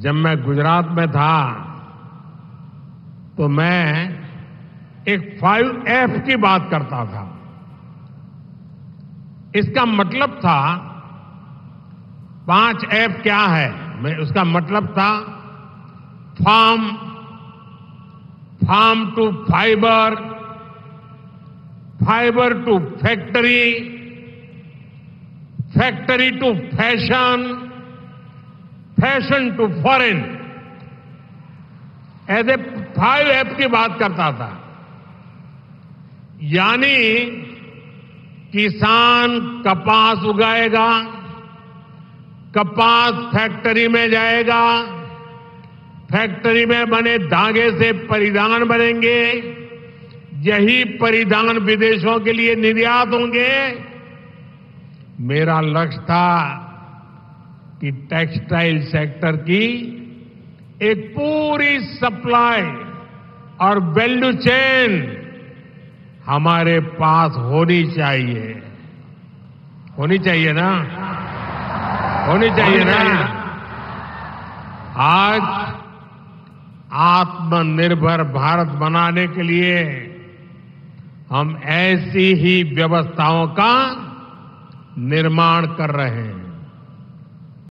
जब मैं गुजरात में था तो मैं एक फाइव एफ़ की बात करता था। इसका मतलब था, पाँच एफ़ क्या है? मैं, उसका मतलब था, farm farm to fibre fibre to factory factory to fashion fashion to foreign. ऐसे फाइव एफ़ की बात करता था। यानी किसान कपास उगाएगा, कपास फैक्ट्री में जाएगा, फैक्ट्री में बने धागे से परिधान बनेंगे, यही परिधान विदेशों के लिए निर्यात होंगे। मेरा लक्ष्य था कि टेक्सटाइल सेक्टर की एक पूरी सप्लाई और वैल्यू चेन हमारे पास होनी चाहिए। होनी चाहिए ना? होनी चाहिए ना? आज आत्मनिर्भर भारत बनाने के लिए हम ऐसी ही व्यवस्थाओं का निर्माण कर रहे हैं।